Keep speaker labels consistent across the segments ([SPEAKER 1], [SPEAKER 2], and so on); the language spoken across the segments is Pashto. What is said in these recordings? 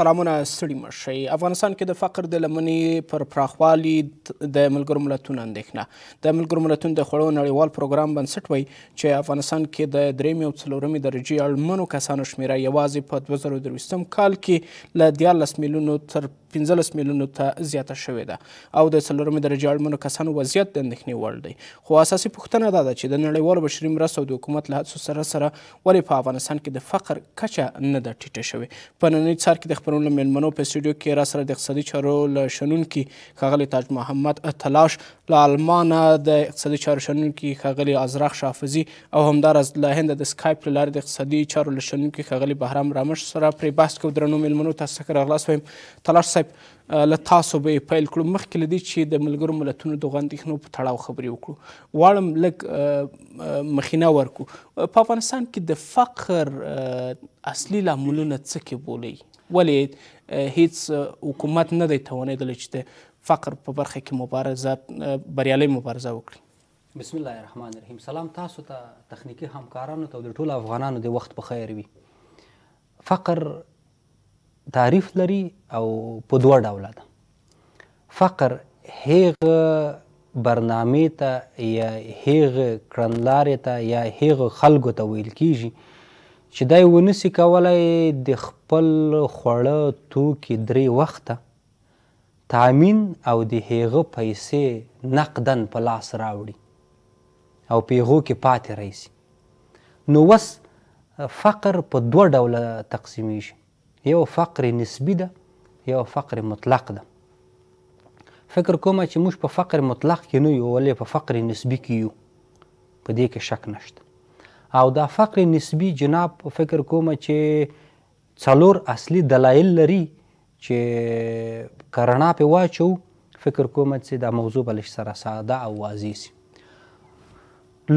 [SPEAKER 1] سلامونه ستړي مشئ افغانستان کې د فقر د لمنې پر پراخوالي د ملګرو ملتونو اندېښنه د ملګرو ملتونو د خوړو نړیوال پروګرام بنسټ وایي چې افغانستان کې د درېیمې او څلورمې درجې اړمنو کسانو شمېره یوازې په دوه زره درویشتم کال کې له دیارلس میلیونو تر پنځلس میلیونو ته زیاته شوې ده او د څلورمې درجې اړمنو کسانو وضعیت د اندېښنې وړ دی خو اساسي پوښتنه دا ده چې د نړیوالو بشري مرستو او د حکومت له هڅو سره سره ولې په افغانستان کې د فقر کچه نه ده ټیټه شوې په نننۍ څار کې د خپرونو له میلمنو په استودیو کې را سره د اقتصادي چارو له شنونکي ښاغلي تاج محمد تلاش له آلمانه د اقتصادي چارو شنونکي ښاغلي ازرق شافزي او همداراز له هنده د سکایپ له لارې د اقتصادي چارو له شنونکي ښاغلي بهرام رامش سره پرې بحث کوو. درنو مېلمنو تاسو ته ښه راغلاست وایم. تلاش صاحب له تاسو به یې پیل کړو. مخکې له دې چې د ملګرو ملتونو دغو اندېښنو په تړاو خبرې وکړو غواړم لږ مخینه ورکړو. په افغانستان کې د فقر اصلي لاملونه څه کې بولئ؟ ولې هیڅ حکومت نه دی توانېدلی چې د فقر په برخه کې مبارزه بریالۍ مبارزه وکړي.
[SPEAKER 2] بسم الله الرحمن الرحیم سلام تاسو ته تا تخنیکی همکارانو ته او د ټولو افغانانو د وخت په خیر وي فقر تعریف لري او په دوه ډوله ده فقر هغه برنامه ته یا هغه کړنلارې ته یا هغه خلکو ته ویل کیږي چې دا ونسی کولای د خپل خوړه توکي درې وخته تامین او د هیغه پیسې نقداً په لاس راوړي او په هیغو کې پاتې راشي نو وس فقر په دوه ډوله تقسیمیږي یو فقر نسبی ده یو فقر مطلق ده فکر کوم چې موږ په فقر مطلق کې نه یو ولې په فقر نسبی کې یو په دې کې شک نشته او دا فقر نسبی جناب فکر کوم چې څلور اصلي دلایل لري چې که رڼا پرې واچوو فکر کوم چې دا موضوع به لږ سره ساده او واضح شي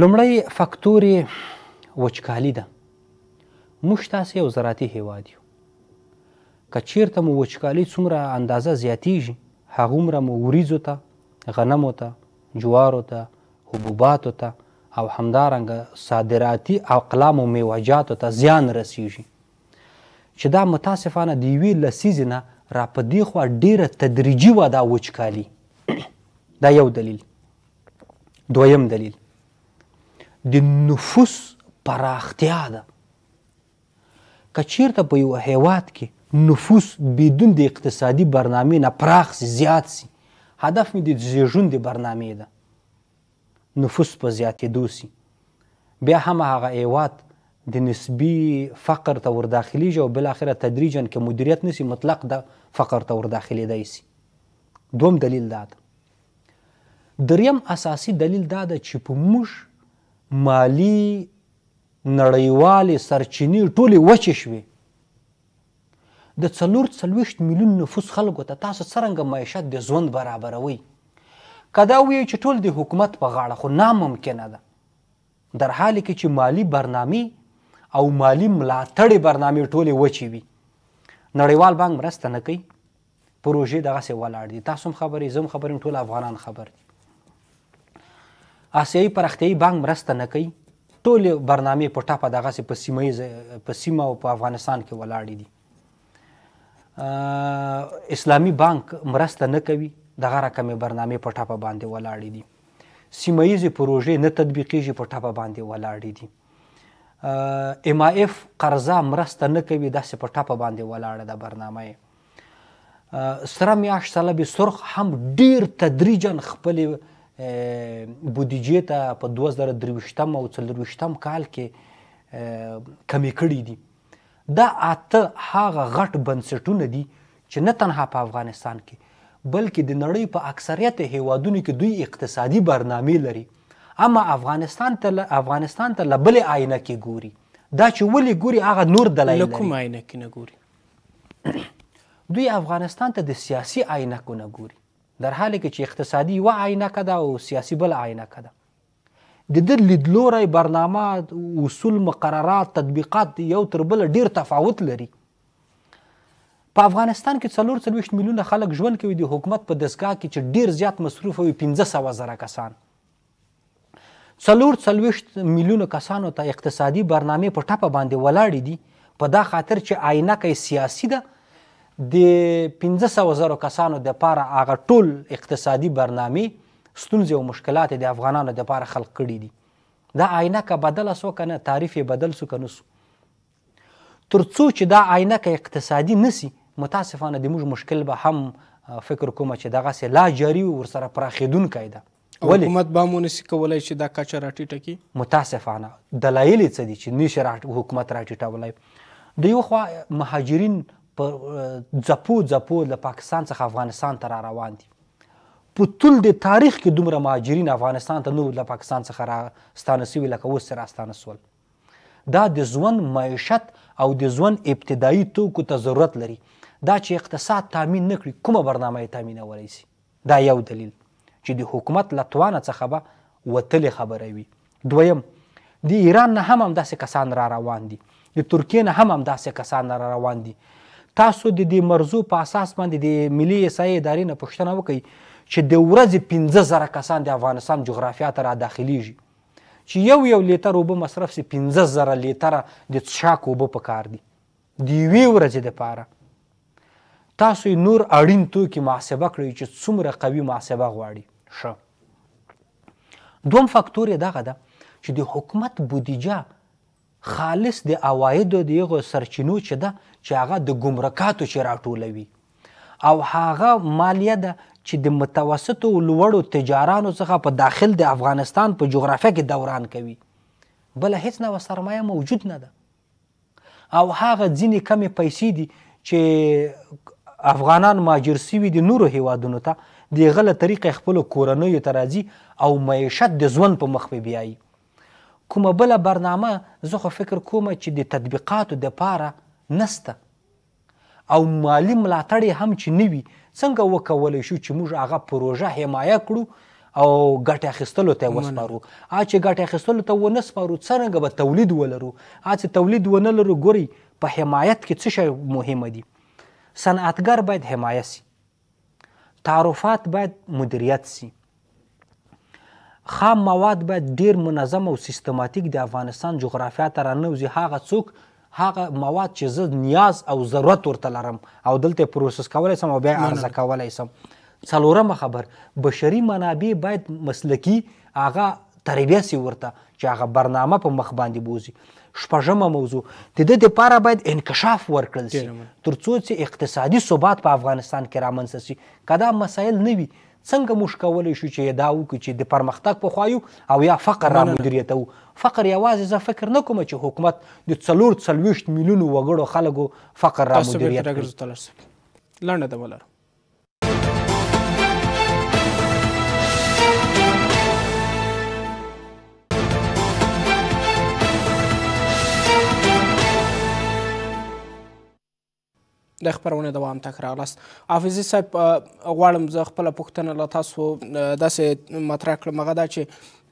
[SPEAKER 2] لومړی فکتور یې وچکالي ده موږ تاسې یو زراعتي هیواد یو که چیرته مو وچکالي څومره اندازه زیاتیږي هغومره مو وریځو ته غنمو ته جوارو ته حبوباتو ته او همدارنګه صادراتي اقلام او میوهجاتو ته زیان رسیږي چې دا متاسفانه د یوې لسیزې نه را په دې خوا ډېره تدریجي وه دا وچکالي دا یو دلیل دویم دلیل د نفوس پراختیا ده که چیرته په یو هیواد کې نفوس بدون د اقتصادي برنامې نه پراخ سي زیات سي هدف مې د زیږون د برنامې ده نفوس په زیاتیدو سي بیا هم هغه هیواد د نسبي فقر ته ورداخلیږي او بالاخره تدریجا که مدیریت نه سي مطلق د فقر ته ورداخلیدای سي دوم دلیل دا ده دریم اساسي دلیل دا ده چې په موږ مالي نړیوالې سرچینې ټولې وچې شوې د څلور څلوېښت میلیون نفوس خلکو ته تاسو څرنګه معیشت د ژوند برابروئ؟ که دا وویو چې ټول د حکومت په غاړه خو ناممکنه ده. در حالې کې چې مالي برنامې او مالي ملاتړې برنامې ټولې وچې وي. نړیوال بانک مرسته نه کوي. پروژې دغسې ولاړ دي تاسو هم خبر یې زه هم خبر یم ټول افغانان خبر دي آسیایي پراختیایي بانک مرسته نه کوي ټولې برنامې په ټپه دغسې په سیمه ییزه په سیمه او په افغانستان کې ولاړې دي اسلامي بانک مرسته نه کوي دغه رقمې برنامې په ټپه باندې ولاړې دي سیمه ییزې پروژې نه تطبیقېږي په ټپه باندې ولاړې دي ایم آی اف قرضه مرسته نه کوي داسې په ټپه باندې ولاړه ده برنامه یې سره میاشت طلب سرخ هم ډیر تدریجا خپل بودیجې ته په 2023 او 24 کال کې کمی کړې دي دا اته هغه غټ بنسټونه دي چې نه تنها په افغانستان کې بلکې د نړۍ په اکثریت هیوادونو کې دوی اقتصادي برنامې لري اما افغانستان ته افغانستان ته لبل آینه کې ګوري دا چې ولې ګوري هغه نور دلایل
[SPEAKER 1] لري کوم آینه کې نه ګوري
[SPEAKER 2] دوی افغانستان ته د سیاسي عینکو نه ګوري در حال کې چې اقتصادي یو عینکه ده او سیاسي بل عینکه ده د د لیدلوری برنامه اصول مقررات تطبیقات یو تر بل ډیر تفاوت لري په افغانستان کې څلور څلوېښت میلیونه خلک ژوند کوي د حکومت په دستګاه کې چې ډیر زیات مصروف وي پنځه سوه زره کسان څلور څلوېښت میلیونو کسانو ته اقتصادي برنامې په ټپه باندې ولاړې دي په دا خاطر چې عینکه یې سیاسي ده د پنځه سوه زرو کسانو دپاره هغه ټول اقتصادي برنامې ستونزې او مشکلات یې د افغانانو دپاره خلق کړي دي دا عینکه بدله سوه که نه تعریف یې بدل سو که نه سو تر څو چې دا عینکه اقتصادي نه سي متاسفانه د موږ مشکل به هم فکر کوم چې دغه سه لا جاری وي ورسره پراخېدونکی ده ولې
[SPEAKER 1] حکومت به مو نسی کولای چې دا کچه راټیټه کړي
[SPEAKER 2] متاسفانه دلایل یې څه دي چې نشي را حکومت راټیټولای د یو خوا مهاجرین په ځپو ځپو له پاکستان څخه افغانستان ته را روان دي په ټول د تاریخ کې دومره مهاجرین افغانستان ته نو له پاکستان څخه را ستانه سوي لکه اوس راستانه سول دا د ژوند معیشت او د ژوند ابتدایي توکو ته ضرورت لري دا چې اقتصاد تامین نه کړي کومه برنامه یې تامینولی شي دا یو دلیل چې د حکومت له توانه څخه به وتلې خبره وي دویم د ایران نه هم همداسې کسان را روان دي د ترکیې نه هم همداسې کسان را روان دي تاسو د دې مرزو په اساس باندې د ملي احصایې ادارې نه پوښتنه وکړئ چې د ورځې پنځه زره کسان د افغانستان جغرافیا ته را داخلیږي چې یو یو لیتر اوبه مصرف سي پنځه زره لیتره د څښاک اوبه پکار دي د یوې ورځې دپاره تاسو نور اړین توکي محاسبه کړئ چې څومره قوي محاسبه غواړي ښه دوم فاکتور یې دغه ده چې د حکومت بودیجه خالص د عوایدو د هغو سرچینو چې ده چې هغه د ګمرکاتو چې راټولوي او هغه مالیه ده چې د متوسطو او لوړو تجارانو څخه په داخل د افغانستان په جغرافیه کې دوران کوي بله هیڅ نوع سرمایه موجود نه ده او هغه ځینې کمې پیسې دي چې افغانان ماجر سوي دي نورو هیوادونو ته د غله طریقه خپل کورنیو ته راځي او معیشت د ځوند په مخ په بیایي کومه بله برنامه زه خو فکر کوم چې د تطبیقاتو د پاره نسته او مالی ملاتړ هم چې نوي څنګه وکولای شو چې موږ هغه پروژه حمایه کړو او ګټه اخیستلو ته وسپارو ا چې ګټه اخیستلو ته ونه سپارو څنګه به تولید ولرو ا چې تولید ونه لرو ګوري په حمایت کې څه شی مهمه دي صنعتګر باید حمایه سي تعرفات باید مدیریت سي خام مواد باید ډیر منظم او سیستماتیک د افغانستان جغرافیا ته رانوځي هغه څوک هغه مواد چې زه نیاز او ضرورت ورته لرم او دلته پروسس کولای سم او بیا عرضه کولای سم څلورمه خبر بشري منابع باید مسلکي هغه تربیه سي ورته چې هغه برنامه په مخ باندې بوزي شپږمه موضوع د دې لپاره باید انکشاف ورکړل شي ترڅو چې اقتصادي ثبات په افغانستان کې رامنځته شي که دا مسایل نه وي څنګه موږ کولی شو چې دا وکړو چې د پرمختګ په خوایو او یا فقر را مدیریتو فقر یوازې زه فکر نه کوم چې حکومت د څلور څلوېښت میلیونو وګړو خلکو فقر را مدیریت
[SPEAKER 1] کړي لنډه دوله د خبرونه دوام ته راغلاست حافظي صاحب غواړم زه خپل پښتنه لا تاسو داسې مطرح کړم هغه دا چې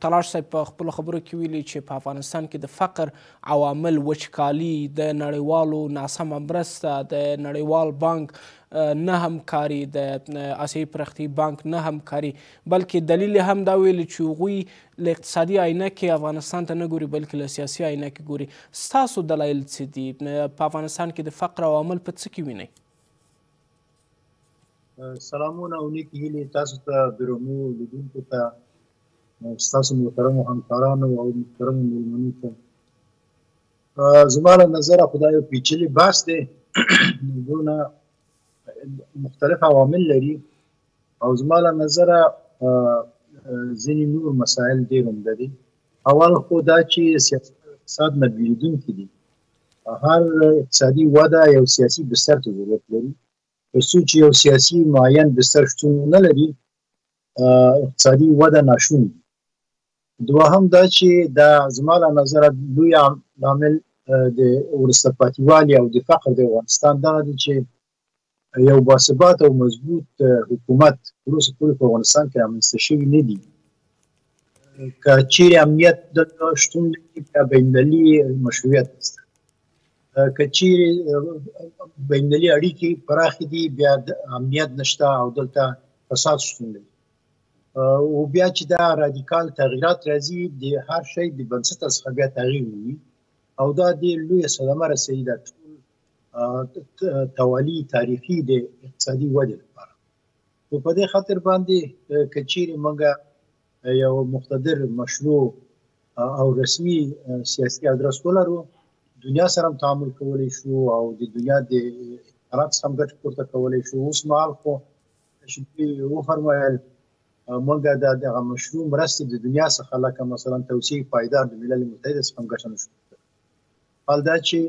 [SPEAKER 1] تلاش صاحب په خپل خبرو کې ویلي چې په افغانستان کې د فقر عوامل، وچکالي، د نړیوالو ناسمه مرسته، د نړیوال بانک نه همکاري، د اسیايي پراختیايي بانک نه همکاري، بلکې دلیل یې هم دا ویلي چې هغوی له اقتصادي عینکې افغانستان ته نه ګوري، بلکې له سیاسي عینکې ګوري. ستاسو دلایل څه دي؟ په افغانستان کې د فقر عوامل په څه کې وینئ؟
[SPEAKER 3] سلامونه او نیک هیلې تاسو ته درومو لیدونکو ته. ستاسو محترمو همکارانو او محترمو مېلمنو ته زما له نظره خو دا یو پیچلي بحث دی دونه مختلف عوامل لري او زما له نظره ځینې نور مسایل ډېر عمده دي اول خو دا چې سیاست اقتصاد نه بېلېدونکي دي هر اقتصادي وده یو سیاسي بستر ته ضرورت لري تر څو چې یو سیاسي معین بستر شتون نه لري اقتصادي وده ناشونې دي دوهم دا چې دا زما له نظره لوی لامل د ورسته پاتیوالي او د فقر د افغانستان دا دی چې یو باثبات او مضبوط حکومت روس پورې په افغانستان کې رامنځته شوی نه دی که چیرې امنیت د شتون لري بیا بین المللي مشروعیت نشته که چیرې بینالمللي اړیکې پراخې دي بیا امنیت نشته او دلته فساد شتون لري او بیا چې دا رادیکال تغییرات راځي د هر شي د بنسټ څخه بیا تغییر وي او دا د لوی صدمه رسېږي د ټول توالی تاریخي د اقتصادي ودې لپاره نو په دې خاطر باندې کچېری منګه یو مقتدر مشروع او رسمي سیاسي ادرس ولرو دنیا سره تعامل کولای شو او د دنیا د اقتصاد سم ګټه پورته کولای شو اوس مهال خو چې و فرمایل موږ د دغه مشروع مرستې د دنیا څخه لکه مثلا توسعه پایدار د ملل متحد څخه ګټه نشو حال دا چې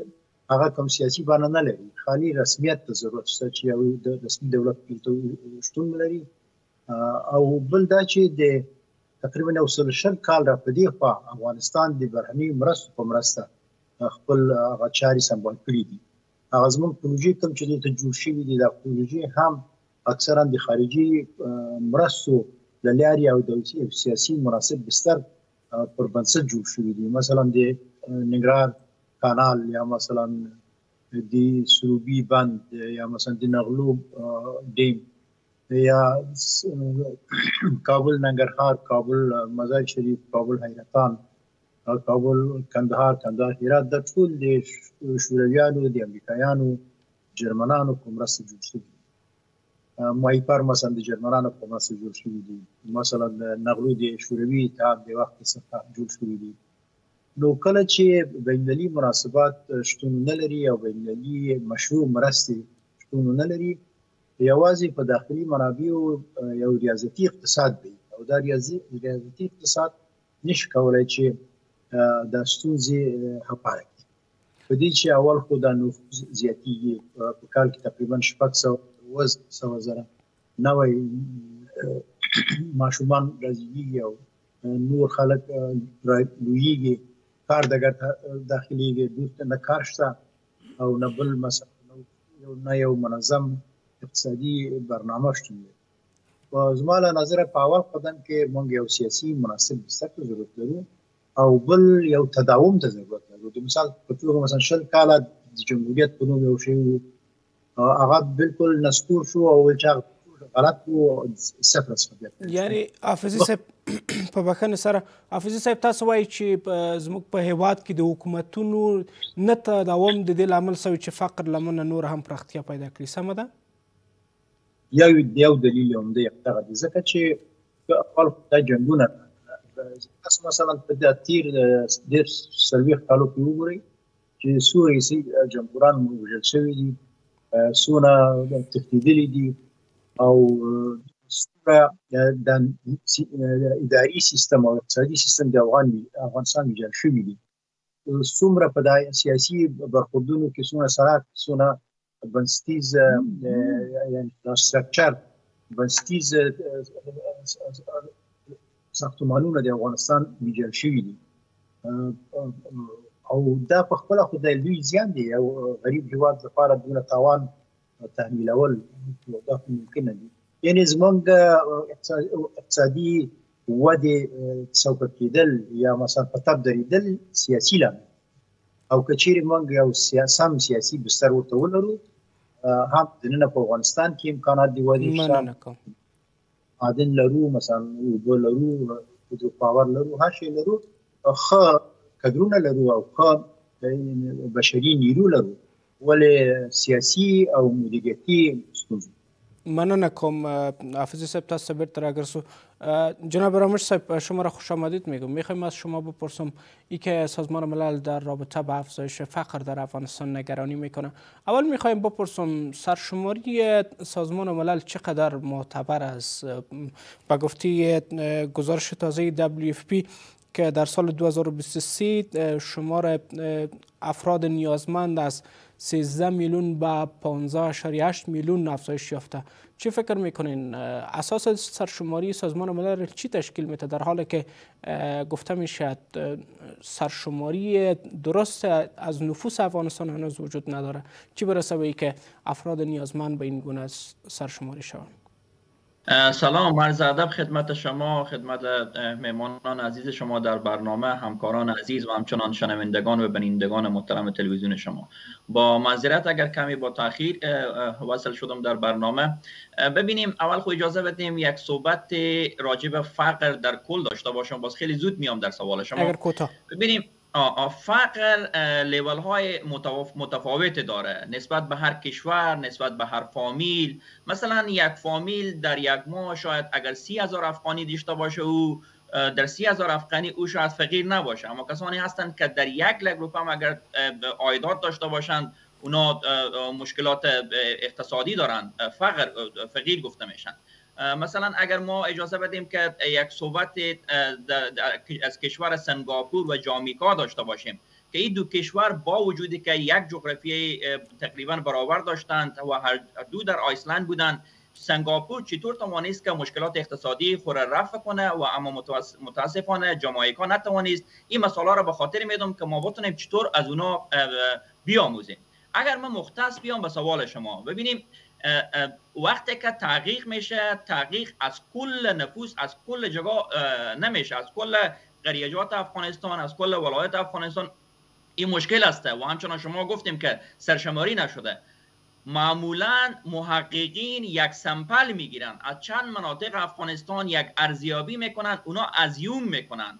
[SPEAKER 3] هغه کوم سیاسي بانه نه لري خالي رسمیت ته ضرورت شته چې یو د رسمي دولت په شتون لري او بل دا چې د تقریبا یو سل شل کال را پدې خوا افغانستان د بهرنی مرستو په مرسته خپل غچاري سمبال کړی دي هغه زموږ پروژې کوم چې د جوړ شوی دي دا پروژې هم اکثرا د خارجي مرستو د لاري او د سیاسي مناسب بستر پر بنسټ جوړ شوی دي مثلا د ننګرهار کانال یا مثلا د سروبي بند یا مثلا د نغلو ډیم یا کابل ننګرهار کابل مزار شریف کابل حیرتان کابل کندهار کندهار هرات د ټول د شورویانو د امریکایانو جرمنانو په مرسته جوړ شوی مایپر مثلا د جرمنانو په مرسته جوړ شوی دی مثلا د نغلو د شوروي اتحاد د وخت څخه جوړ شوی دی نو کله چې بینالمللي مناسبات شتون نه لري او بینالمللي مشروع مرستې شتون ونه لري یوازې په داخلي منابعو یو ریاضتي اقتصاد دی او دا ریاضي ریاضتي اقتصاد نشي کولای چې دا ستونزې هپاره کړي په دې چې اول خو دا نفوس زیاتیږي په کال کې تقریبا شپږ سوه اووه سوه زره نوی ماشومان راځيږي او نور خلک لویږي کار دګر داخليږي دوی ته نه کار شته او نه بل مسله یو نه یو منظم اقتصادي برنامه شتون لري په زما له نظره په اول قدم کې موږ یو سیاسي مناسب بستر ته ضرورت لرو او بل یو تداوم ته ضرورت لرو د مثال په توګه مثلا شل کاله د جمهوریت په نوم یو شی هغه بالکل نسکور شو او ویل چې غلط وو صفر څخه بیا
[SPEAKER 1] یعنی حافظي صاحب په بخښنې سره حافظي صاحب تاسو وایي چې زموږ په هیواد کې د حکومتونو نه تداوم د دې لامل سوی چې فقر لمنه نور هم پراختیا پیدا کړي سمه ده
[SPEAKER 3] یو یو دلیل هم دی دغه دی ځکه چې خپل خدای جنگونه تاسو مثلا په دې تیر ډیر سروي خلکو وګورئ چې څو رئیسي جمهوران وژل شوي دي څونه تښتېدلي دي او څومره د اداري سیستم او اقتصادي سیستم د افغان افغانستان ویجاړ شوي دي څومره په دای سیاسي برخوردونو کې څونه سراک څونه بنسټیز یعنی دا سټرکچر بنسټیز ساختمانونه د افغانستان ویجاړ شوي دي او دا په خپل خو د لوی زیان دی او غریب هیواد لپاره دونه تاوان تحمیلول دا ممکن نه دي یعنی زمونږ اقتصادي ودې څوک کېدل یا مثلا په تب درېدل سیاسي لامل او که چیرې موږ یو سم سیاسي بستر ورته ولرو هم دننه په افغانستان کې امکانات دی وایي
[SPEAKER 1] مننه
[SPEAKER 3] کوم عادن لرو مثلا اوبه لرو هیدرو پاور لرو هر شی لرو ښه کدرونه لرو او ښه بشري نیرو لرو ولې سیاسي او مدیریتي ستونزې
[SPEAKER 1] مننه کوم حافظی صاحب تاسو ته بیرته راګرسو جناب رامش صاحب شما را خوش آمدید میگم میخوایم از شما بپرسم ای که سازمان ملل در رابطه به افزایش فقر در افغانستان نگرانی میکنه اول میخوایم بپرسم سرشماری سازمان ملل چقدر معتبر است به گفته گزارش تازه WFP که در سال 2023 شمار افراد نیازمند از 13 میلیون به 15.8 میلیون افزایش یافته چی فکر میکنین اساس سرشماری سازمان ملل چی تشکیل میده در حالی که گفته میشد سرشماری درست از نفوس افغانستان هنوز وجود نداره چی برسه به که افراد نیازمند به این گونه سرشماری شوند
[SPEAKER 4] سلام عرض ادب خدمت شما خدمت مهمانان عزیز شما در برنامه همکاران عزیز و همچنان شنوندگان و بینندگان محترم تلویزیون شما با معذرت اگر کمی با تاخیر وصل شدم در برنامه ببینیم اول خود اجازه بدیم یک صحبت راجب فقر در کل داشته باشم باز خیلی زود میام در سوال شما
[SPEAKER 1] اگر کوتاه
[SPEAKER 4] ببینیم فقر لیول های متفاوت داره نسبت به هر کشور نسبت به هر فامیل مثلا یک فامیل در یک ماه شاید اگر سی هزار افغانی داشته باشه او در سی هزار افغانی او شاید فقیر نباشه اما کسانی هستند که در یک لگ اگر آیدار داشته باشند اونا مشکلات اقتصادی دارند فقر فقیر گفته میشن مثلا اگر ما اجازه بدیم که یک صحبت از کشور سنگاپور و جامیکا داشته باشیم که این دو کشور با وجودی که یک جغرافیه تقریبا برابر داشتند و هر دو در آیسلند بودند سنگاپور چطور توانست که مشکلات اقتصادی خود رفع کنه و اما متاسفانه جامایکا نتوانست این مسئله را به خاطر میدم که ما بتونیم چطور از اونا بیاموزیم اگر من مختص بیام به سوال شما ببینیم وقتی که تحقیق میشه تحقیق از کل نفوس از کل جگاه نمیشه از کل قریجات افغانستان از کل ولایت افغانستان این مشکل است و همچنان شما گفتیم که سرشماری نشده معمولا محققین یک سمپل میگیرن از چند مناطق افغانستان یک ارزیابی میکنن اونا ازیوم میکنن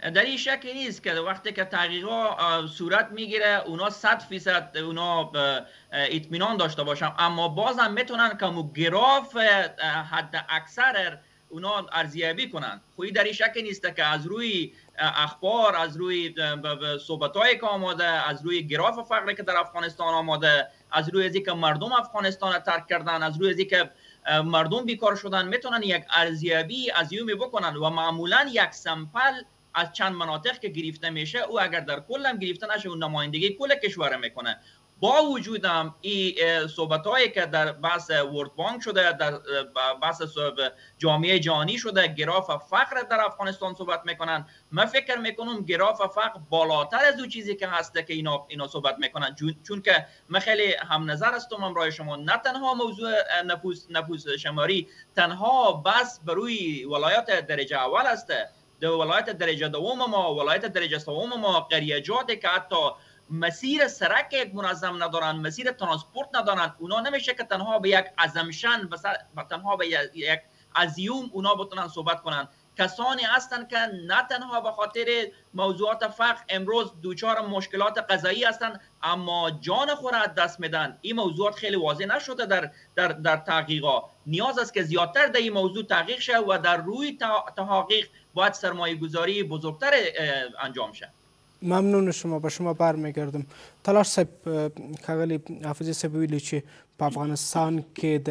[SPEAKER 4] در این شکلی نیست که وقتی که تغییرها صورت میگیره اونا صد فیصد اونا اطمینان داشته باشن اما بازم میتونن که گراف حد اکثر اونا ارزیابی کنن خویی خب در این شکل نیست که از روی اخبار از روی صحبت که آماده از روی گراف فقره که در افغانستان آماده از روی ازی که مردم افغانستان ترک کردن از روی ازی که مردم بیکار شدن میتونن یک ارزیابی از یومی بکنن و معمولا یک سمپل از چند مناطق که گرفته میشه او اگر در کلم گرفته نشه اون نمایندگی کل کشور میکنه با وجودم این صحبت هایی که در بحث ورد شده در بحث جامعه جهانی شده گراف فقر در افغانستان صحبت میکنن من فکر میکنم گراف فقر بالاتر از او چیزی که هست که اینا اینا صحبت میکنن چون که من خیلی هم نظر هستم همراه شما نه تنها موضوع نفوس نفوس شماری تنها بس بروی ولایات درجه اول هسته د ولایت درجه دوم ما ولایت درجه سوم ما قریجاتی که حتی مسیر سرک منظم ندارن مسیر ترانسپورت ندارن اونا نمیشه که تنها به یک ازمشن و تنها به یک ازیوم اونا بتونن صحبت کنن کسانی هستند که نه تنها به خاطر موضوعات فقر امروز دوچار مشکلات قضایی هستند اما جان خود را دست میدن این موضوعات خیلی واضح نشده در در در تحقیقا نیاز است که زیادتر در این موضوع تحقیق و در روی تحقیق باید سرمایه گذاری بزرگتر انجام شد
[SPEAKER 1] ممنون شما به شما برمیگردم تلاش صاحب ښاغلی حافظي صاحب ویلي چې په افغانستان کې د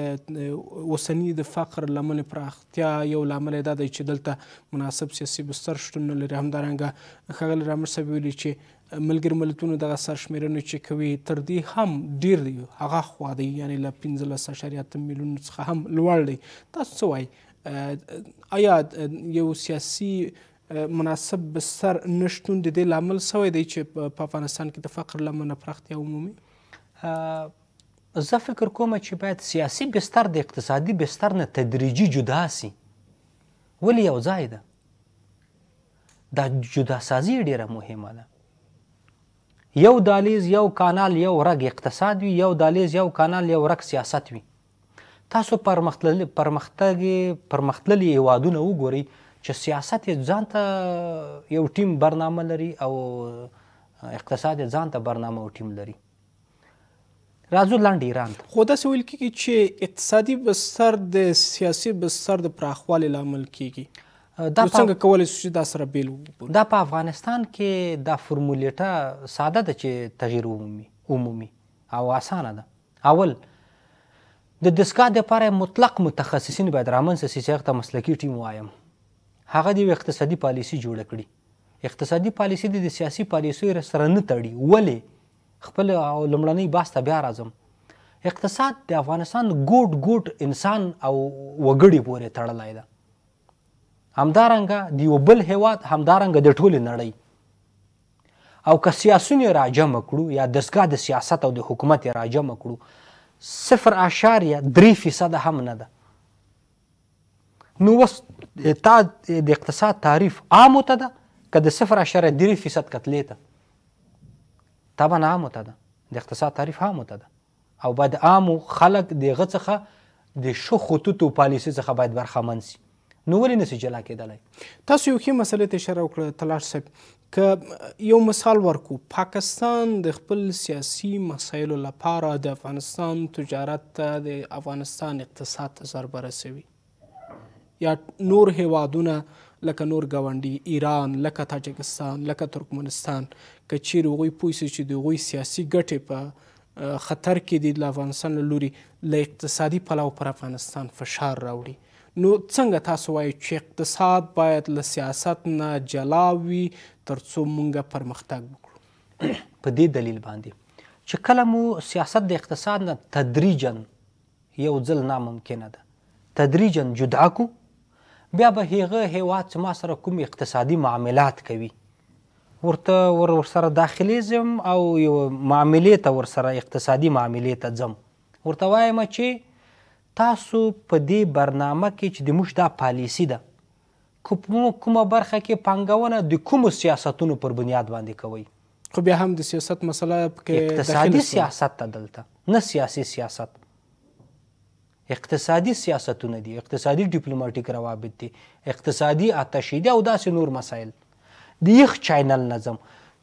[SPEAKER 1] اوسني د فقر لمن پراختیا یو لامل دا دی چې دلته مناسب سیاسي بستر شتون نه لري همدارنګه ښاغلی رامټ صاحب ویلي چې ملګر ملتونو دغه سرشمیرنې چې کوي تر دې هم ډیر دی هغه خوا دی یعنی له 15.8 میلیون څخه هم لوړ دی تاسو څه وایي آیا یو سیاسي مناسب بستر نه شتون د دې لامل سوی دی چې په افغانستان کې د فقر لمنه پراختیا ومومي؟
[SPEAKER 2] زه فکر کوم چې باید سیاسي بستر د اقتصادي بستر نه تدریجي جدا سي ولې یو ځای ده دا جدا سازي ډیره مهمه ده یو دالیز یو کانال یو رګ اقتصاد وي یو دالیز یو کانال یو رګ سیاست وي تاسو پرمختګي پرمختللي هېوادونه وګورئ چې سیاست یې ځان ته یو ټیم برنامه لري او اقتصاد یې ځان ته برنامه او ټیم لري راځو لنډ ایران ته
[SPEAKER 1] خو داسې ویل کېږي چې اقتصادي بستر د سیاسي بستر د پراخوالي لامل کېږي دا څنګه کولی شو چې دا سره بیل وګورو
[SPEAKER 2] دا په افغانستان کې دا فرمولیټه ساده ده چې تغییر ومومي عمومي او اسانه ده اول، د دستګاه دپاره مطلق متخصصین باید رامنځته سي چې هغه ته مسلکي ټیم وایم. هغه دې یوه اقتصادي پالیسي جوړه کړي. اقتصادي پالیسي دې د سیاسي پالیسیو سره نه تړي. ولې؟ خپل لومړنۍ بحث ته بیا راځم. اقتصاد د افغانستان ګوټ ګوټ انسان او وګړي پورې تړلی ده. همدارنګه د یو بل هیواد همدارنګه د ټولې نړۍ او که سیاسون یې راجمع کړو یا دستګاه د سیاست او د حکومت یې راجمع کړو صفر اشاریه درې فیصده هم نه ده نو اوس تا د اقتصاد تعریف عامو ته ده که د صفر اشاریه درې فیصد کتلې ته طبعا عامو ته ده د اقتصاد تعریف عامو ته ده او باید عام خلک د هغه څخه د ښه خطوطو پالیسي څخه باید برخمن سي نو ولې نسي جلا کېدلای؟
[SPEAKER 1] تاسو یو ښې مسلې ته اشاره وکړه تلاش صاحب که یو مثال ورکو پاکستان د خپل سیاسي مسایلو لپاره د افغانستان تجارت ته د افغانستان اقتصاد ته ضربه رسوي یا نور هیوادونه لکه نور ګاونډي ایران لکه تاجکستان لکه ترکمنستان که چیرې هغوی پوه شي چې د هغوی سیاسي ګټې په خطر کې دي له افغانستان له لوري له اقتصادي پلوه پر افغانستان فشار راوړي نو څنګه تاسو وایئ چې اقتصاد باید له سیاست نه جلا وي ترڅو مونږ پرمختګ وکړو
[SPEAKER 2] په دې دلیل باندې چې کله مو سیاست د اقتصاد نه تدریجا یو ځل ناممکنه ده تدریجا جدا کو بیا به هغه هیواد چې ما سره کوم اقتصادي معاملات کوي ورته ور ورسره داخلي زم او یو معاملې ته ورسره اقتصادي معاملې ته ځم ورته وایم چې تاسو په دې برنامه کې چې د موږ دا پالیسی ده که په کومه برخه کې پانګونه د کومو سیاستونو پر بنیاد باندې کوئ؟
[SPEAKER 1] خو بیا هم د سیاست مسله پکې داخله شوه.
[SPEAKER 2] اقتصادي سیاست ته دلته، نه سیاسي سیاست. اقتصادي سیاستونه دي، اقتصادي ډیپلوماټیک روابط دي، اقتصادي اتشې دي او داسې نور مسایل. د یخ چینل نه ځم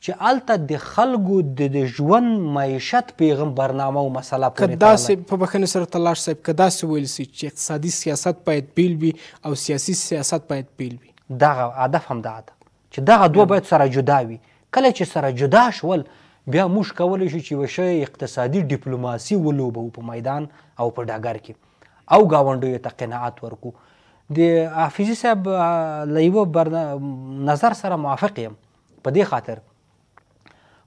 [SPEAKER 2] چی هلته د خلګو د د ژوند معیشت پیغم برنامه او مسله
[SPEAKER 1] پوری تړلی. که داسی په بښنی سره تلاش صاحب که داسی ویل سی چی اقتصادی سیاست باید بیل وی او سیاسی سیاست باید بیل وی.
[SPEAKER 2] دغه هدف هم دا ده چی دغه دوه باید سره جدا وی کله چی سره جدا شول بیا موږ کولی شو چی یوه شه اقتصادی ډیپلوماسی ولوبوو په میدان او په ډګر کی. او ګاونډیو ته قناعت ورکو د حافظي صاحب له یوه نظر سره موافق یم په دې خاطر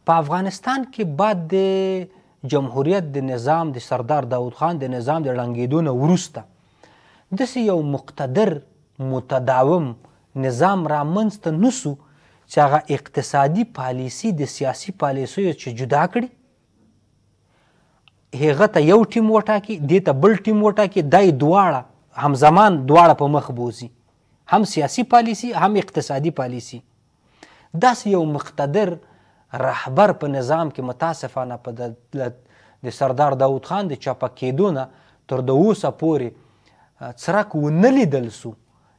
[SPEAKER 2] په افغانستان کې بعد د جمهوریت د نظام د سردار داود خان د نظام د ړنګېدو نه وروسته داسې یو مقتدر متداوم نظام رامنځته نسو چې هغه اقتصادي پالیسي د سیاسي پالیسیو چې جدا کړي هغه ته یو ټیم وټاکي دې ته بل ټیم وټاکي دای دواړه همزمان دواړه په مخ بوزي هم سیاسي پالیسی هم اقتصادي پالیسی داسې یو مقتدر رهبر په نظام کې متاسفانه په د سردار داود خان د چاپه کېدو نه تر د اوسه پورې څرک ونه لیدل سو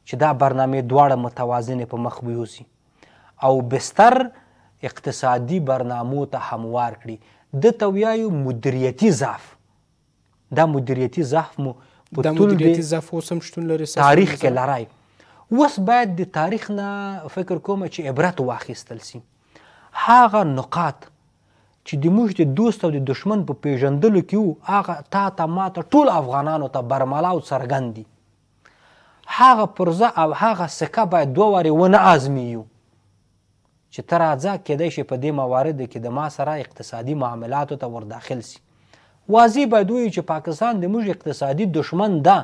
[SPEAKER 2] چې دا برنامې دواړه متوازنې په مخ بیوسي او بستر اقتصادي برنامو ته هموار کړي. ده ته ویایو مدیریتي ضعف. دا مدیریتي ضعف مو
[SPEAKER 1] په تول دی
[SPEAKER 2] تاریخ کې لرای. اوس باید د تاریخ نه فکر کوم چې عبرت واخیستل سي. هغه نقاط چې د موږ د دوست او د دشمن په پیژندلو کې وو هغه تا ته ما ته ټول افغانانو ته برملا او څرګند دي. هغه پرزه او هغه سکه باید دوه وارې ونه آزمیو چې ته راځه کېدای شي په دې مواردو کې د ما سره اقتصادي معاملاتو ته ورداخل سي واضح باید وایو چې پاکستان د موږ اقتصادي دشمن ده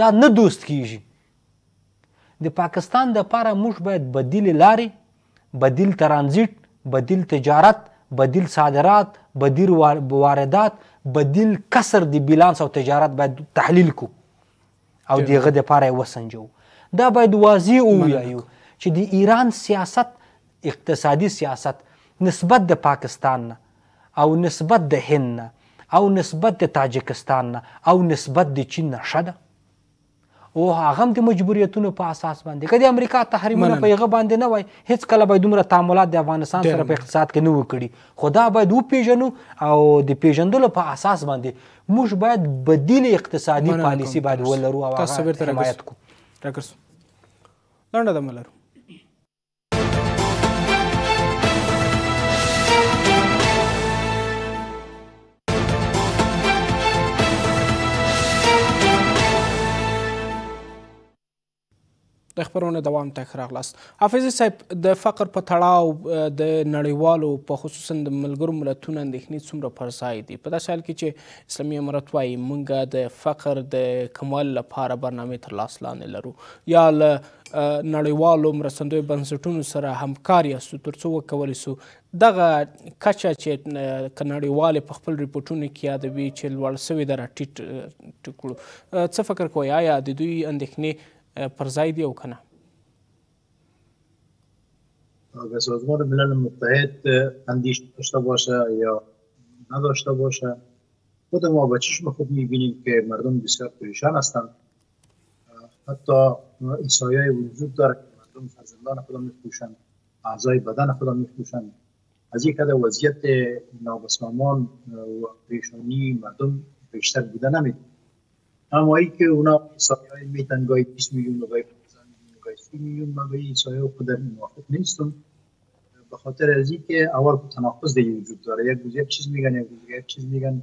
[SPEAKER 2] دا نه دوست کیږي د پاکستان د پاره موږ باید بدیل لارې بدیل ترانزیټ، بدیل تجارت، بدیل صادرات، بدیل واردات، بدیل کسر د بیلانس او تجارت باید تحلیل کو او دغه د پاره وسنجو دا باید واضح ووایو چې د ایران سیاست اقتصادي سیاست نسبت د پاکستان نه او نسبت د هند نه او نسبت د تاجکستان نه او نسبت د چین نه ښه ده او هغه هم د مجبوریتونو په اساس باندې که د امریکا تحریمونه په هغه باندې نه وای هیڅ کله به دومره تعاملات د افغانستان سره په اقتصاد کې نه وکړي خو دا باید وپیژنو او د پیژندلو په اساس باندې موږ باید بدیل اقتصادي پالیسی باید ولرو او هغه حمایت کو
[SPEAKER 1] لنډه دمه لرو د خبرونه دوام ته راغلاست حافظ صاحب د فقر په تړاو د نړیوالو په خصوصا د ملګرو ملتونو اندېښنې څومره پر ځای دي په داسې حال کې چې اسلامي امارت وایي موږ د فقر د کموالي لپاره برنامې تر لاس لاندې لرو یا له نړیوالو مرستندوی بنسټونو سره همکار یاستو ترڅو وکولی سو دغه کچه چې که نړیوالې په خپل ریپورټونو کې یادوي چې لوړ سوې ده راټیټ کړو څه فکر کوئ آیا د دوی اندېښنې پر ځای دي او که نه
[SPEAKER 3] اگر سازمان ملل متحد اندیشه داشته باشه یا نداشته باشه خود ما بچشم خود میبینیم که مردم بسیار پریشان هستند حتی ایسایای وجود داره که مردم فرزندان خدا میفروشند اعضای بدن خدا میفروشند از یک حد وضعیت نابسامان و پریشانی مردم بیشتر بوده نمید اما ای که اونا ایسایای میتن گای 20 میلیون و گای 15 میلیون و گای 30 میلیون من به ایسایای خود در موافق نیستم به خاطر از که اول که تناقض دیگه وجود داره یک روز یک چیز میگن یک روز یک چیز میگن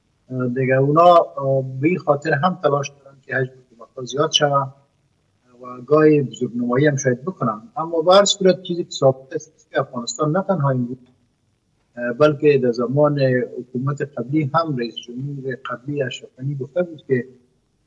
[SPEAKER 3] دیگه اونا به این خاطر هم تلاش دارن که حجم کمک ها زیاد شوه و گاهی بزرگنمایی هم شاید بکنم. اما به هر صورت چیزی که ثابت است که افغانستان نه تنها این بود بلکه در زمان حکومت قبلی هم رئیس جمهور قبلی اشرف گفته بود که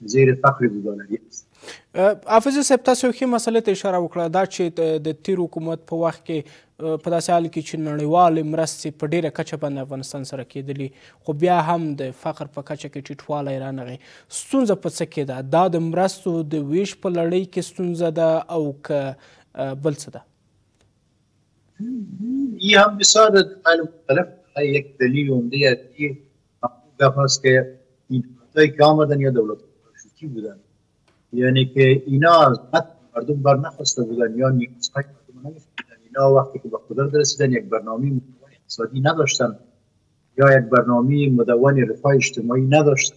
[SPEAKER 3] زیر فقر بودالری است
[SPEAKER 1] حافظ صاحب تاسو یو ښه مسله ته اشاره وکړه دا چې د تیر حکومت په وخت کې په داسې حال کې چې نړیوالې مرستې په ډیره کچه باندې افغانستان سره کېدلې خو بیا هم د فقر په کچه کې ټیټوالی رانغی ستونزه په څه کې ده دا د مرستو د ویش په لړۍ کې ستونزه ده او که بل څه ده
[SPEAKER 3] یه هم بسیار مختلف یک دلیل عمده مفهوم است که این کامدن یا دولت شوکی بودن یعنی که اینا بد مردم بر نخواسته بودن یا مردم اینا وقتی که به قدرت رسیدن یک برنامه مدون اقتصادی نداشتن یا یک برنامه مدون رفاه اجتماعی نداشتن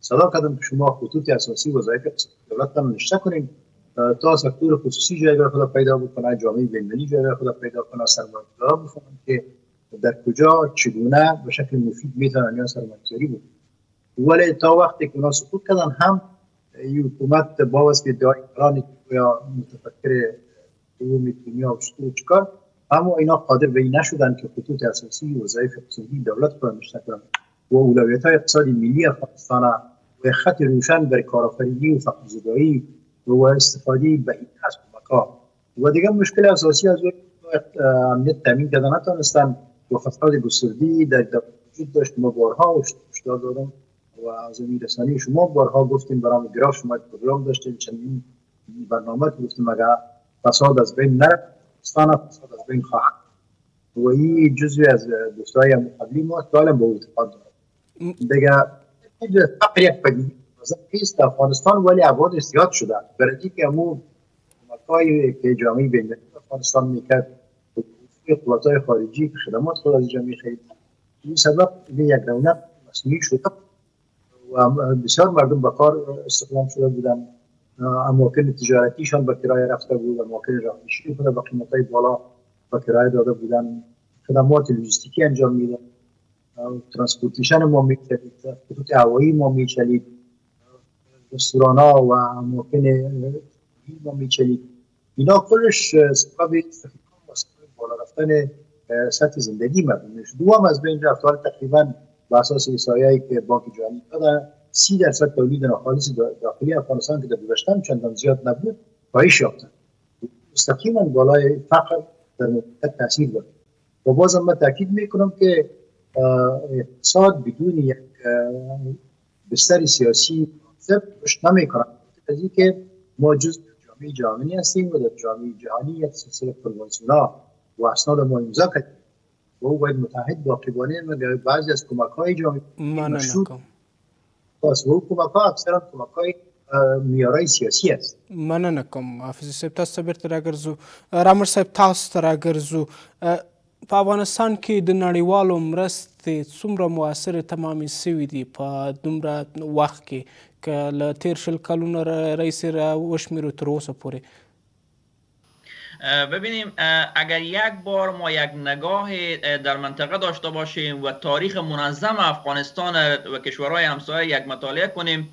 [SPEAKER 3] صدا کردم که شما خطوط اساسی وظایف دولت هم نشته کنین تا سکتور خصوصی جایگاه خود پیدا بکنه جامعه بینالمللی جایگاه خود پیدا کنه سرمایه‌گذارا بفهمن که در کجا چگونه به شکل مفید میتونن یا سرمایه‌گذاری بکنن ولی تا وقتی که اونا سقوط کردن هم این حکومت با واسطه ادعای کلانی یا متفکر دوم کیمیا و شکل چکار اما اینا قادر به این نشدن که خطوط اساسی وظایف اقتصادی دولت را نشته کنند و اولویت های اقتصاد ملی افغانستان و خط روشن بر کارآفرینی و فقر زدایی و استفاده بهینه از کمکها و دیگه مشکل اساسی از امنیت تامین کرده نتانستن و فساد گستردی در دولت وجود داشت ما بارها هشدار دادم و از این رسانه شما بارها گفتیم برام گراف شما پروگرام داشتیم چندین این برنامه گفت مگه فساد از بین نرفت پاکستان فساد از بین خواهد و این جزوی از گفتهای مقابلی ما که حالا با اعتقاد دارد دیگه فقر یک پدیده نیست افغانستان ولی ابعاد زیاد شده برای که امو کمکهایی که جامعه بین افغانستان میکرد قوتهای خارجی که خدمات خود از جامعه خیلی این سبب یک رونق مصنوعی شده و بسیار مردم به کار استخدام شده بودن اماکن تجارتیشان به کرایه رفته بود اماکن راهنشینی کنه به قیمت های بالا به کرایه داده بودن خدمات لوجستیکی انجام میده ترانسپورتیشن ما میکردید خطوط هوایی ما میچلید رستوران ها و اماکن ما میچلید اینا کلش سبب استخدام بالا رفتن سطح زندگی مردم شد دو از بین تقریبا بر اساس که بانک جهانی داده سی درصد تولید ناخالص داخلی افغانستان که در گذشتم چندان زیاد نبود کاهش یافتن مستقیما بالای فقر در مدت تاثیر بود و بازم من تأکید میکنم که اقتصاد بدون یک بستر سیاسی مناسب رشد نمی کند از این که ما جز جامعه جهانی هستیم و در جامعه جهانی یک سلسله کنوانسیون ها و اسناد ما امضا کردیم با او باید متحد باقی بانیم و بعضی از کمک های جامعه
[SPEAKER 1] مشروط
[SPEAKER 3] پس و کمک ها اکثرا کمک های میارای سیاسی است
[SPEAKER 1] مننه کوم حافظ صاحب تاسو ته بیرته راګرځو رامر صاحب تاسو ته راګرځو په افغانستان کې د نړیوالو مرستې څومره مؤثرې تمامې سوي دي په دومره وخت کې که له تیر شل کلونو رئیسې را وشمیرو تر اوسه پورې
[SPEAKER 4] ببینیم اگر یک بار ما یک نگاه در منطقه داشته باشیم و تاریخ منظم افغانستان و کشورهای همسایه یک مطالعه کنیم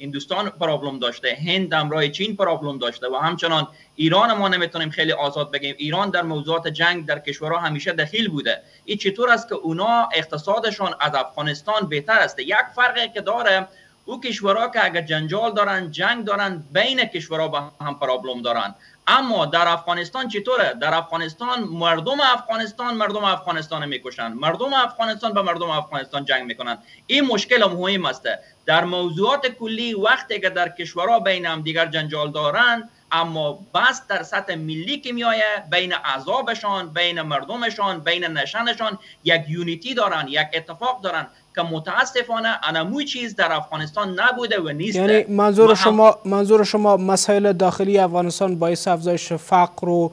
[SPEAKER 4] هندوستان پرابلم داشته هند همراه چین پرابلم داشته و همچنان ایران ما نمیتونیم خیلی آزاد بگیم ایران در موضوعات جنگ در کشورها همیشه دخیل بوده این چطور است که اونا اقتصادشان از افغانستان بهتر است یک فرقی که داره او کشورها که اگر جنجال دارند جنگ دارند بین کشورها با هم پرابلم دارند اما در افغانستان چطوره در افغانستان مردم افغانستان مردم افغانستان میکشند مردم افغانستان به مردم افغانستان جنگ میکنند این مشکل مهم است در موضوعات کلی وقتی که در کشورها بین هم دیگر جنجال دارند اما بس در سطح ملی که میایه بین عذابشان بین مردمشان بین نشانشان یک یونیتی دارن یک اتفاق دارن که متاسفانه انموی چیز در افغانستان نبوده و نیست
[SPEAKER 1] یعنی منظور شما منظور شما مسائل داخلی افغانستان باعث افزایش فقر و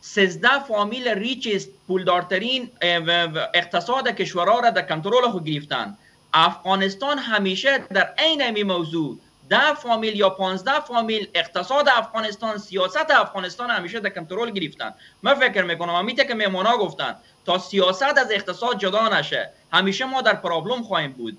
[SPEAKER 4] 13 فامیل ریچ پولدارترین اقتصاد کشورها را در کنترل خود گرفتن افغانستان همیشه در عین این موضوع ده فامیل یا 15 فامیل اقتصاد افغانستان سیاست افغانستان همیشه در کنترل گرفتن من فکر میکنم امیت که میمونا گفتن تا سیاست از اقتصاد جدا نشه همیشه ما در پرابلم خواهیم بود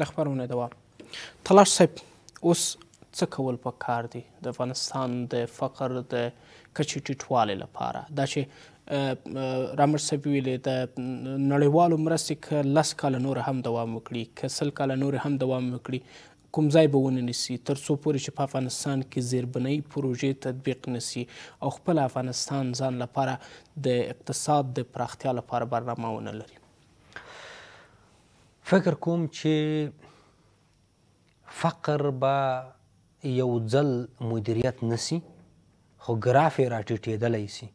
[SPEAKER 1] د خبرونه دوام تلاش صاحب اوس څه کول پکار دي د افغانستان د فقر د کچې ټیټوالې لپاره دا چې رامټ صاحب ویلې د نړیوالو مرستې که لس کاله نور هم دوام وکړي که سل کاله نور هم دوام وکړي کوم ځای به ونه نیسي تر څو پورې چې په افغانستان کې زیربنۍ پروژې تطبیق نسی او خپل افغانستان ځان لپاره د اقتصاد د پراختیا لپاره برنامه ونه لري
[SPEAKER 2] فکر کوم چې فقر به یو ځل مدیریت نه سي خو ګراف یې راټیټېدلی سي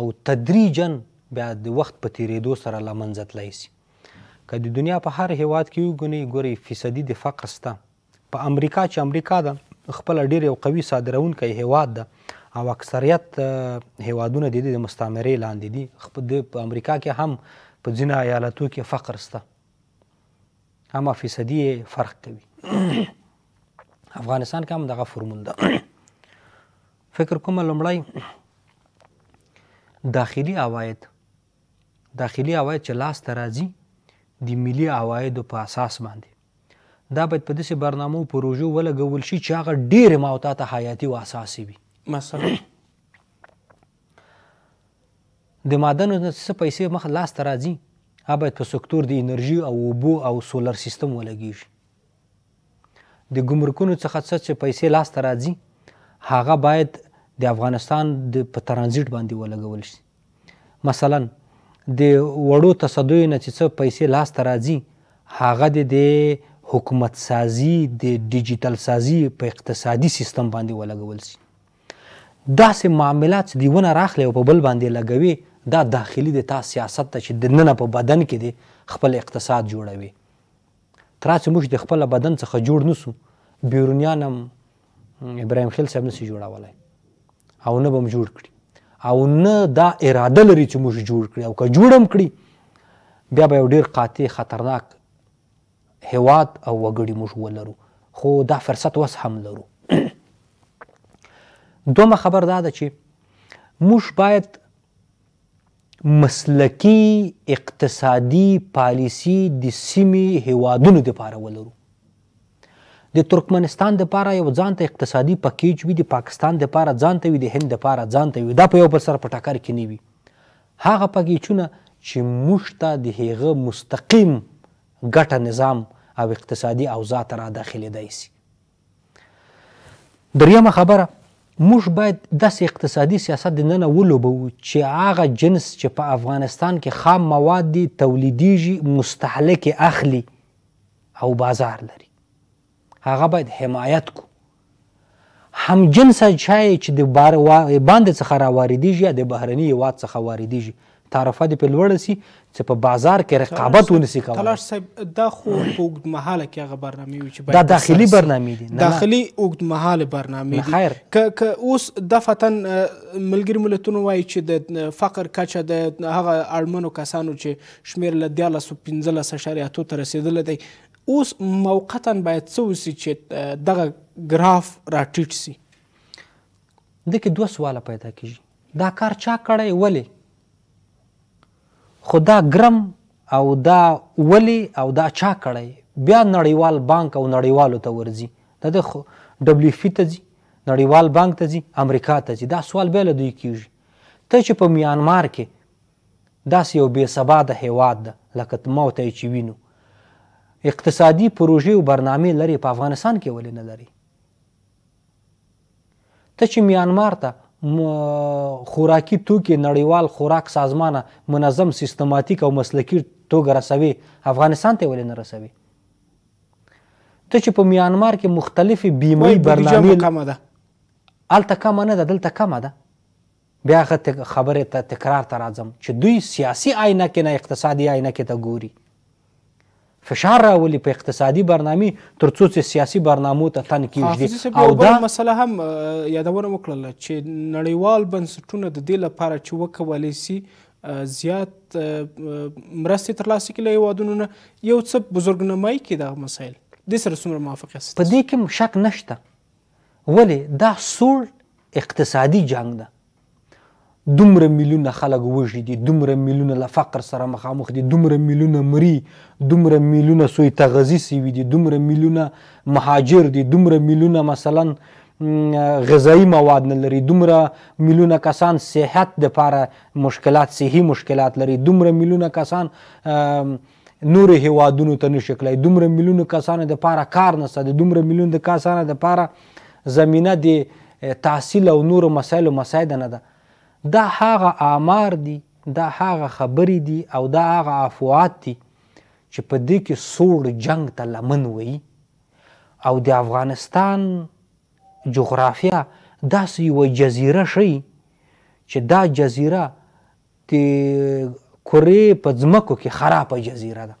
[SPEAKER 2] او تدریجا بیا د وخت په تیریدو سره له منځه تلای سي که د دنیا په هر هیواد کې وګنئ ګورئ فیصدي د فقر سته په امریکا چې امریکا ده خپله ډیر یو قوي صادرونکی هیواد ده او اکثریت هیوادونه د دې د مستعمرې لاندې دي د په امریکا کې هم په ځینو ایالتو کې فقر سته اما فیصدی فرق کوي افغانستان کې هم دغه فرمول ده فکر کوم لمړی داخلي عواید داخلي عواید چې لاس ته راځي د ملي عوایدو په اساس باندې دا باید په داسې برنامو پروژو ولګول شي چې هغه ډېرې ماوتا ته حیاتي او اساسي وي
[SPEAKER 1] مثلا
[SPEAKER 2] د معدنو نه چې څه پیسې مخ لاس ته راځي هغه باید په سکتور د انرژي او اوبو او سولر سیستم ولګیږي. د ګمرکونو څخه څه چې پیسې لاس ته راځي هغه باید د افغانستان د په ترانزیټ باندې ولګول شي. مثلا د وړو تصدیو نه چې څه پیسې لاس ته راځي هغه دې د حکومت سازي د ډیجیټل سازي په اقتصادي سیستم باندې ولګول شي. داسې معاملات چې د یوه نه راخلې او په بل باندې یې لګوې دا داخلي د تا سیاست ده چې د ننه په بدن کې دې خپل اقتصاد جوړوې تراڅې موږ د خپله بدن څخه جوړ نه سو بیرونیان هم ابراهیم خیل صاحب نسی جوړولای او نه بم جوړ کړي او نه دا اراده لري چې موږ جوړ کړي او که جوړم کړي بیا به یو ډیر قاطع خطرناک هیواد او وګړي موږ ولرو خو دا فرصت وس هم لرو دومه خبر دا ده چې موږ باید مسلکی اقتصادي پالیسی د سیمې هیوادونو لپاره ولرو د ترکمنستان لپاره یو ځانته اقتصادي پکیج وي د پاکستان لپاره ځانته وي د هند لپاره ځانته وي دا په یو بل سره په ټکر کې نه وي هغه پکیجونه چې موږ ته د هغه مستقیم ګټه نظام او اقتصادي اوضاع ته را داخلېدای سي. درېیمه خبره، موږ باید داسي اقتصادي سیاست د ننه ولوبوو چي هغه جنس چي په افغانستان کي خام مواد دي، تولیدېږي، مستهلک یې اخلي او بازار لري. هغه باید حمایت کو هم جنس چای چې د بار باندې څخه را واردېږي یا د بهرني هیواد څخه واردېږي تعرفه دې په لوړه سي چې په بازار کې رقابت ونسی کوي
[SPEAKER 1] تلاش صاحب دا خو په اوږد مهاله کې هغه برنامه وي چې
[SPEAKER 2] دا داخلي برنامه دي
[SPEAKER 1] داخلي اوږد مهاله برنامه دي
[SPEAKER 2] خیر
[SPEAKER 1] ک ک اوس د فتن ملګری ملتونو وایي چې د فقر کچه د هغه اړمنو کسانو چې شمیر له 1415 شریعتو تر رسیدل دی اوس موقتا باید څه وسي چې دغه ګراف راټیټ سي؟
[SPEAKER 2] دې کې دوه سواله پیدا کیږي. دا کار چا کړی؟ ولې؟ خو دا ګرم او دا ولې او دا چا کړی بیا نړیوال بانک او نړیوالو ته ورځي دا د ډبلیو اف پي ته ځي نړیوال بانک ته ځي امریکا ته ځي دا سوال بیا له دوی کیږي ته چې په میانمار کې داسې یو بې ثباته هېواد ده لکه ما او ته یې چې وینو. اقتصادي پروژې او برنامې لرې په افغانستان کې ولې نه لرې؟ ته چې میانمار ته خوراکي توکي نړیوال خوراک سازمانه منظم سیستماتیک او مسلکي توګه رسوي افغانستان ته ولې نه رسوي ته چې په میانمار کې مختلفې بیمه برنامې
[SPEAKER 1] کمه ده
[SPEAKER 2] الته کمه نه ده دلته کمه ده بیا هغه خبرې ته تکرار ته راځم چې دوی سیاسي آینه کې نه اقتصادي آینه کې ته ګوري فشار راولي په اقتصادي برنامي تر څو چې سیاسي برنامو ته تن کیږي
[SPEAKER 1] او دا مسله هم یادونه وکړله چې نړیوال بنسټونه د دې لپاره چې وکولی سي زیات مرستې ترلاسه کړي له هیوادونو نه یو څه بزرګنمایي کې دغه مسایل دې سره څومره موافق یاست
[SPEAKER 2] په دې کې شک نشته ولې دا سوړ اقتصادي جنګ ده دومره میلیونه خلک وږي دي دومره میلیونه له فقر سره مخامخ دي دومره میلیونه مري دومره میلیونه سوی تغذي سوي دي دومره میلیونه مهاجر دي دومره میلیونه مثلا غذایی مواد نه لري دومره میلیونه کسان صحت د پاره مشکلات صحي مشکلات لري دومره میلیونه کسان آه نورو هیوادونو ته نشي کلای دومره میلیونو کسانو د پاره کار نشته د دومره میلیون د کسانو د پاره زمينه د تحصیل او نورو مسایلو مسایده نه ده دا هغه آمار دي دا هغه خبرې دي او دا هغه افوات دي چې په دې کې سوړ جنگ ته لمن وي او د افغانستان جغرافیا داسې یو جزیره شي چې دا جزیره د کرې په ځمکو کې خرابه جزیره ده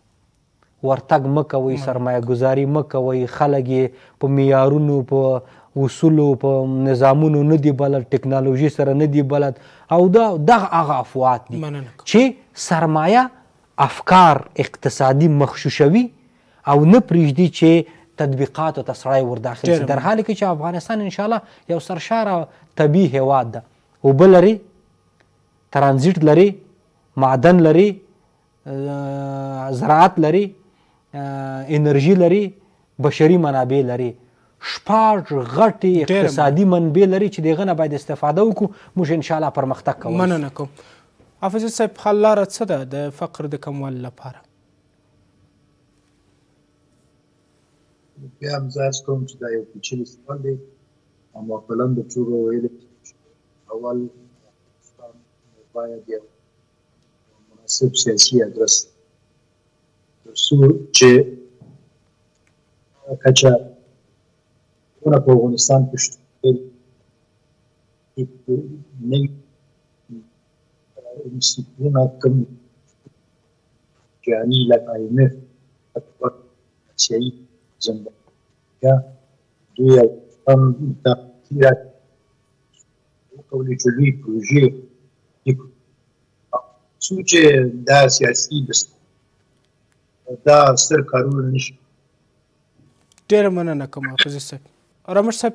[SPEAKER 2] ورتګ مه کوئ سرمایه ګذاري مه کوئ خلک یې په معیارونو په اصولو په نظامونو نه دی بلد ټکنالوژي سره نه دی بلد او دا دغه هغه افوات دي چې سرمایه افکار اقتصادي مخشوشوي او نه پریږدي چې تطبیقاتو ته سړی ورداخل شي در حال کې چې افغانستان ان شاء الله یو سرشاره طبي هیواد ده اوبه لري ترانزیټ لري، معدن لري، زراعت لري، انرژي لري، بشري منابع لري. شپږ غټې اقتصادي منبع لري چې دغه نه باید استفاده وکړو موږ ان شاء الله پرمختګ کوو
[SPEAKER 1] مننه کوم حافظ صاحب حل لاره څه ده د فقر د کموالي لپاره
[SPEAKER 3] بیا هم زه عرض کوم چې دا یو پیچلی سوال دی او معقلا د ټولو ویلی اول افغانستان نو باید یو مناسب سیاسي ادرس تر څو چې کچه ونه په افغانستان کې شته نوي انستیتوتونه کوم جهاني لکه آی ایم ایف اسیایي زنده یا دوی هم د تیرا کولې چې دوی پروژې څو چې دا سیاسي دا ستر کارونه نشي
[SPEAKER 1] ډېره مننه کوم حافظ صاحب رمټ صاحب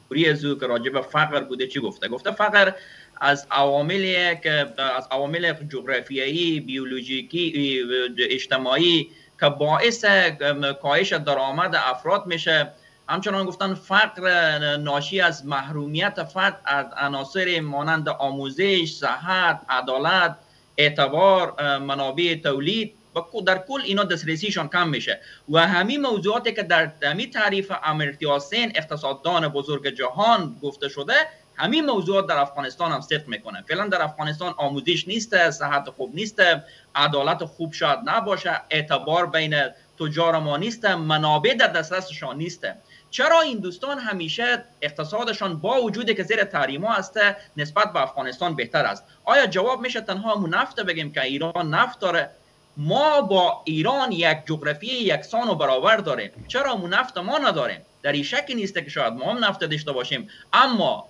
[SPEAKER 4] او که راجب فقر بوده چی گفته گفته فقر از عواملی که از عوامل جغرافیایی بیولوژیکی اجتماعی که باعث کاهش درآمد افراد میشه همچنان گفتن فقر ناشی از محرومیت فرد از عناصر مانند آموزش، صحت، عدالت، اعتبار، منابع تولید و در کل اینا دسترسی شان کم میشه و همی موضوعاتی که در همی تعریف آمرتیا سین اقتصاددان بزرگ جهان گفته شده همی موضوعات در افغانستان هم صدق میکنه فعلا در افغانستان آموزش نیست صحت خوب نیست عدالت خوب شاید نباشه اعتبار بین تجار ما نیست منابع در دسترس شان نیست چرا این دوستان همیشه اقتصادشان با وجود که زیر تحریم ها است نسبت به افغانستان بهتر است آیا جواب میشه تنها همون نفت بگیم که ایران نفت داره ما با ایران یک جغرافی یکسان و برابر داریم چرا ما نفت ما نداریم در این شکی نیست که شاید ما هم نفت داشته باشیم اما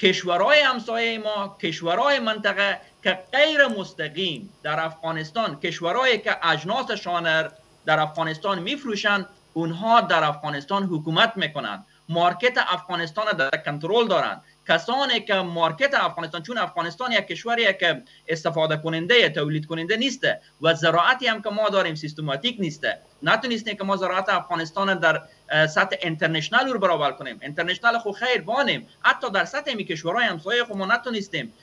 [SPEAKER 4] کشورهای همسایه ما کشورهای منطقه که غیر مستقیم در افغانستان کشورهایی که اجناس شانر در افغانستان میفروشند اونها در افغانستان حکومت میکنند مارکت افغانستان در کنترل دارند کسانی که مارکت افغانستان چون افغانستان یک کشوری که استفاده کننده تولید کننده نیست و زراعتی هم که ما داریم سیستماتیک نیست نتونستیم که ما زراعت افغانستان در سطح اینترنشنال رو برابر کنیم اینترنشنال خو خیر بانیم حتی در سطح می کشورهای همسایه خو ما نتونستیم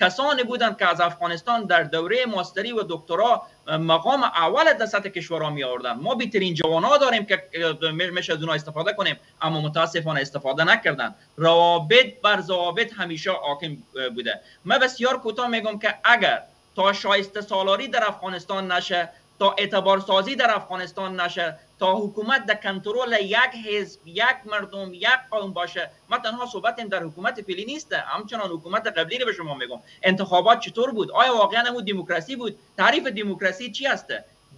[SPEAKER 4] کسانی بودند که از افغانستان در دوره ماستری و دکترا مقام اول در سطح کشورها می آوردن ما بیترین جوانان داریم که میشه از اونها استفاده کنیم اما متاسفانه استفاده نکردن روابط بر ضوابط همیشه حاکم بوده من بسیار کوتاه میگم که اگر تا شایسته سالاری در افغانستان نشه تا اعتبار سازی در افغانستان نشه تا حکومت در کنترول یک حزب یک مردم یک قوم باشه ما تنها صحبتم در حکومت فعلی نیست همچنان حکومت قبلی را به شما میگم انتخابات چطور بود آیا واقعا همو دموکراسی بود تعریف دموکراسی چی است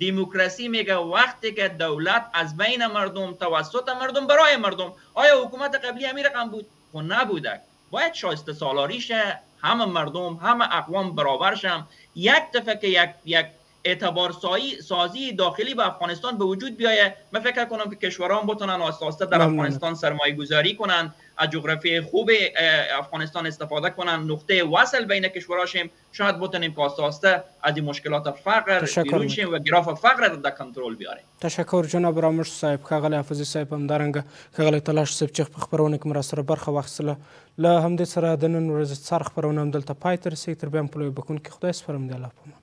[SPEAKER 4] دموکراسی میگه وقتی که دولت از بین مردم توسط مردم برای مردم آیا حکومت قبلی همی رقم بود خو نبودک باید شایسته سالاری شه همه مردم همه اقوام برابر شم یک دفعه که یک یک اعتبار سازی داخلی به افغانستان به وجود بیایه من فکر کنم که کشوران بتونن آسته آسته در افغانستان سرمایه گذاری کنند از جغرافی خوب افغانستان استفاده کنند نقطه وصل بین کشورها شیم شاید بتونیم که آسته آسته از این مشکلات فقر بیرون شیم و گراف فقر در کنترل بیاریم
[SPEAKER 1] تشکر جناب رامش صاحب خغلی حافظی صاحب همدارنګه خغلی تلاش صاحب چې په خبرونه کې مرسره برخه واخیستله له همدې سره د نن ورځې څار خبرونه هم دلته پای ته رسېږي تر بیا هم په لوی بکون کې خدای سپارم د الله په امان